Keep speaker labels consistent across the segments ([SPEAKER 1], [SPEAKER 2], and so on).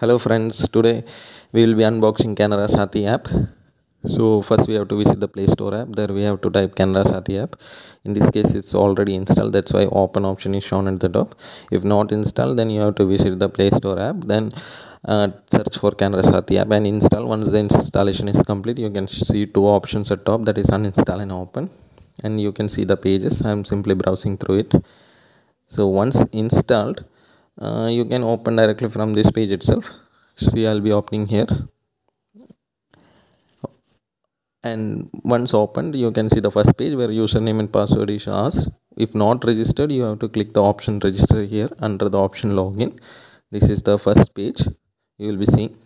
[SPEAKER 1] hello friends. Today we will be unboxing canara Saathi app. So first we have to visit the play store app. There we have to type canara Saathi app. In this case it's already installed. That's why open option is shown at the top. If not installed then you have to visit the play store app. Then uh, search for canara Saathi app and install. Once the installation is complete you can see two options at top. That is uninstall and open. And you can see the pages. I'm simply browsing through it. So once installed uh, you can open directly from this page itself. See i'll be opening here. And once opened you can see the first page where username and password is asked. If not registered you have to click the option register here under the option login. This is the first page. You will be seeing.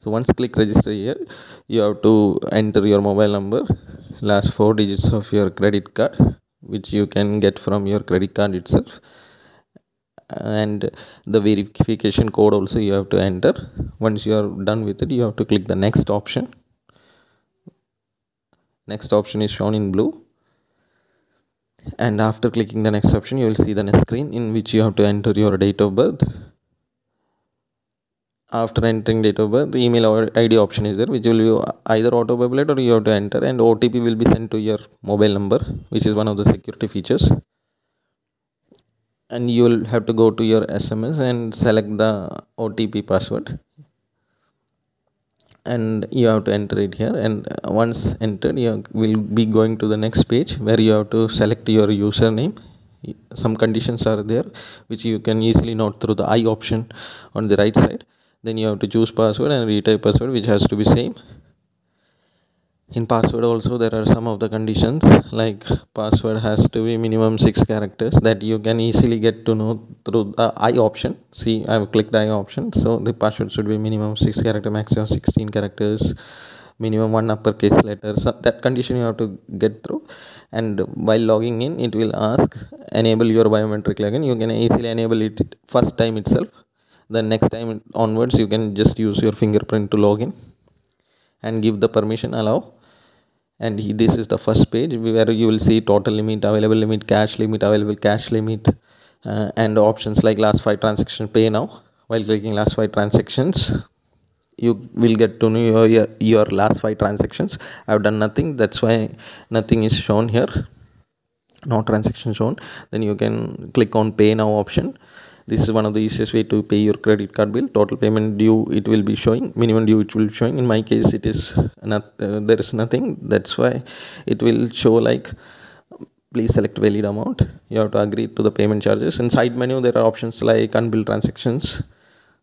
[SPEAKER 1] So once click register here you have to enter your mobile number last four digits of your credit card which you can get from your credit card itself and the verification code also you have to enter. Once you are done with it you have to click the next option. Next option is shown in blue. And after clicking the next option you will see the next screen in which you have to enter your date of birth. After entering date of birth the email or id option is there which will be either auto populate or you have to enter. And otp will be sent to your mobile number which is one of the security features and you will have to go to your SMS and select the OTP password. And you have to enter it here. And once entered you will be going to the next page where you have to select your username. Some conditions are there which you can easily note through the i option on the right side. Then you have to choose password and retype password which has to be same in password also there are some of the conditions like password has to be minimum six characters that you can easily get to know through the i option. See i have clicked i option so the password should be minimum six character maximum 16 characters minimum one uppercase letter. So that condition you have to get through. And while logging in it will ask enable your biometric login. You can easily enable it first time itself. Then next time onwards you can just use your fingerprint to log in and give the permission allow and this is the first page where you will see total limit available limit cash limit available cash limit uh, and options like last five transactions pay now. While clicking last five transactions you will get to know your, your, your last five transactions. I've done nothing. That's why nothing is shown here. No transaction shown. Then you can click on pay now option this is one of the easiest way to pay your credit card bill. Total payment due it will be showing. Minimum due it will be showing. In my case it is not uh, there is nothing. That's why it will show like please select valid amount. You have to agree to the payment charges. In side menu there are options like unbilled transactions.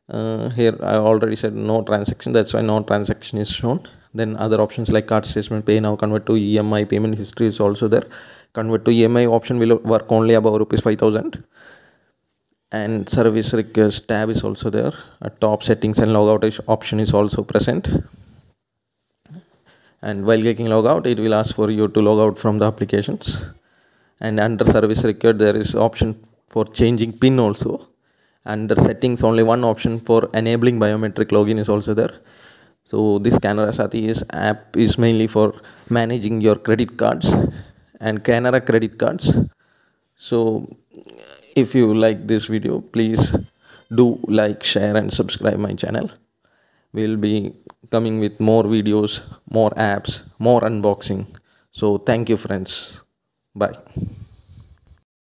[SPEAKER 1] Uh, here i already said no transaction. That's why no transaction is shown. Then other options like card statement pay now convert to emi payment history is also there. Convert to emi option will work only above rupees 5000 and service request tab is also there. A top settings and logout option is also present. And while clicking logout it will ask for you to log out from the applications. And under service required there is option for changing pin also. Under settings only one option for enabling biometric login is also there. So this canara Saathi is app is mainly for managing your credit cards and canara credit cards. So if you like this video please do like share and subscribe my channel. We'll be coming with more videos more apps more unboxing. So thank you friends. Bye